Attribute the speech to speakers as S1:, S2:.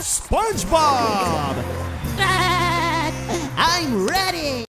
S1: SpongeBob!
S2: I'm ready!